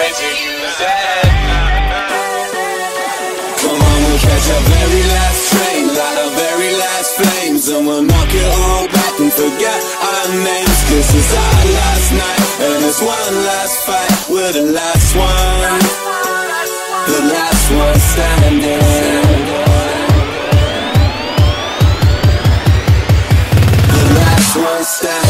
afraid to use that Come on, we'll catch our very last train Light our very last flames And we'll knock it all back and forget our names. This is our last night And it's one last fight We're the last one. The last one standing. One stand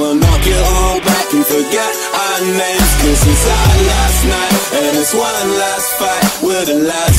we'll knock it all back and forget our names. Cause it's our last night And it's one last fight We're the last